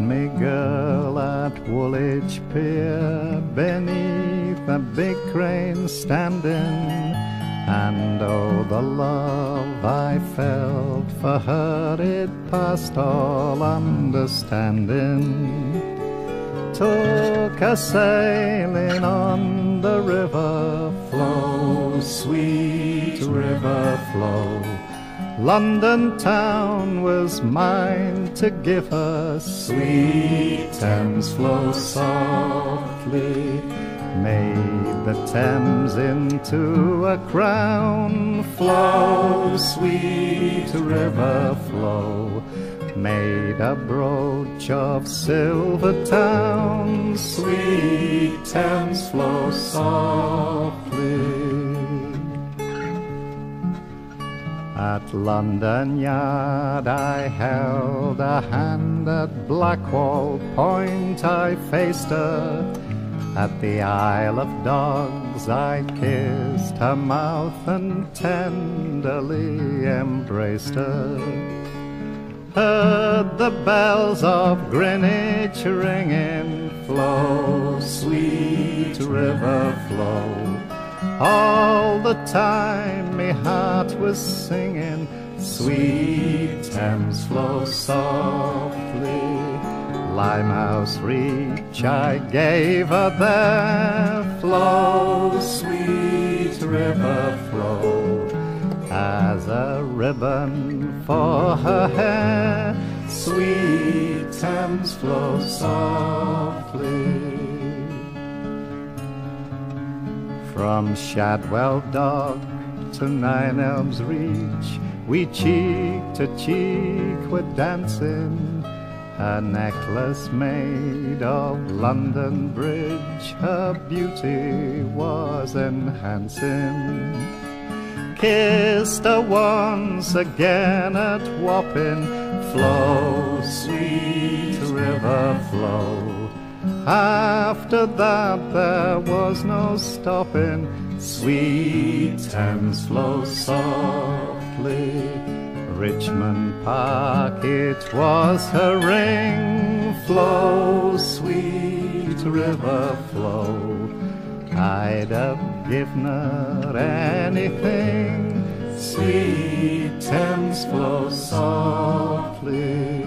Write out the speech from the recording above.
me girl at Woolwich Pier beneath a big crane standing. And oh, the love I felt for her, it passed all understanding. Took a sailing on the river flow, sweet river flow. London town was mine to give her, sweet Thames flow softly made the Thames into a crown. Flow, sweet river, flow, made a brooch of Silvertown. Sweet Thames, flow softly. At London Yard I held a hand at Blackwall Point I faced her at the Isle of Dogs I kissed her mouth and tenderly embraced her. Heard the bells of Greenwich ringing, flow, sweet river, flow. All the time me heart was singing, sweet Thames, flow softly. Limehouse Reach I gave her there. Flow, sweet river, flow, as a ribbon for her hair. Sweet Thames, flow softly. From Shadwell Dock to Nine Elms Reach, we cheek to cheek were dancing a necklace made of London Bridge, her beauty was enhancing. Kissed her once again at Wapping, flow, sweet river, flow. After that there was no stopping, sweet Thames, flow softly. Richmond Park, it was her ring. Flow, sweet river, flow. I'd have given her anything. Sweet Thames, flow softly.